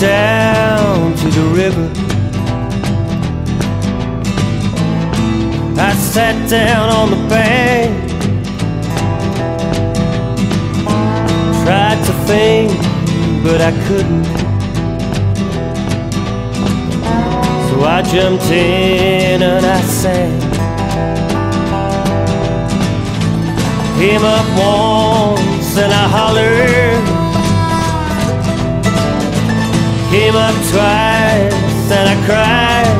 down to the river. I sat down on the bank. Tried to think, but I couldn't. So I jumped in and I sang. Came up once and I hollered. Came up twice and I cried.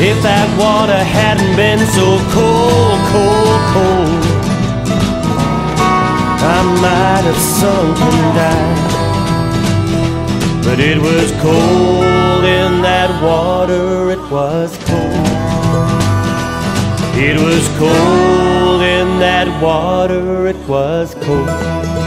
If that water hadn't been so cold, cold, cold, I might have sunk and died. But it was cold in that water, it was cold. It was cold in that water, it was cold.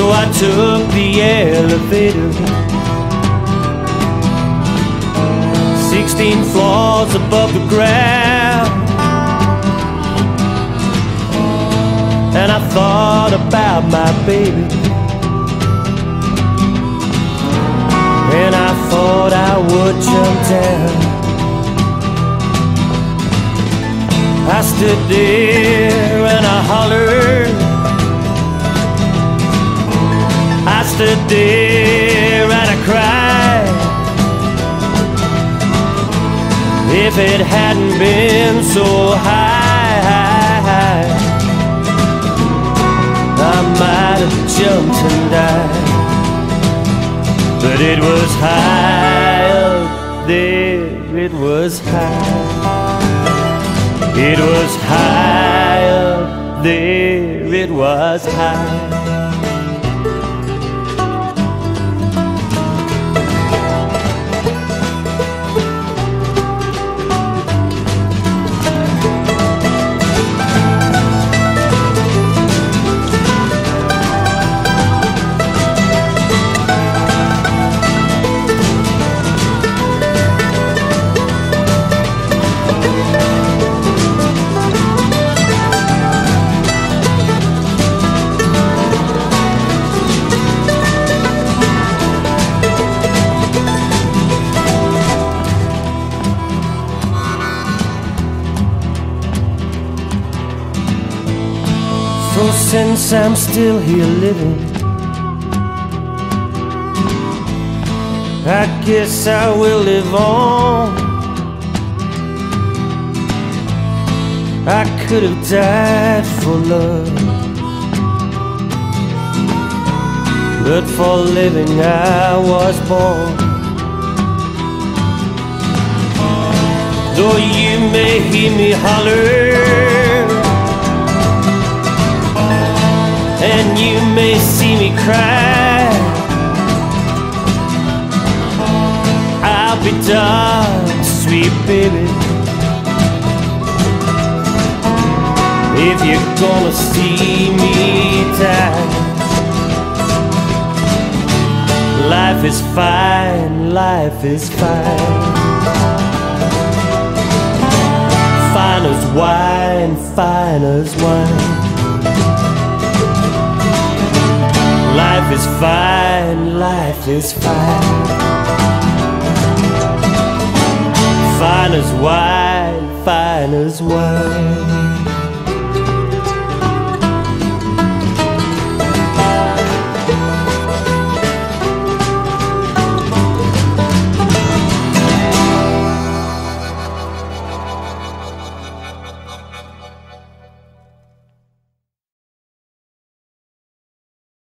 So I took the elevator. 16 floors above the ground. And I thought about my baby. And I thought I would jump down. I stood there and I hollered There and I cried. If it hadn't been so high, I might have jumped and died. But it was high up there, it was high. It was high up there, it was high. Since I'm still here living, I guess I will live on. I could have died for love, but for living I was born. Though you may hear me holler. And you may see me cry. I'll be done, sweet baby. If you're gonna see me die, life is fine, life is fine. Fine as wine, fine as wine. Life is fine, life is fine. Fine as wine, fine as wine.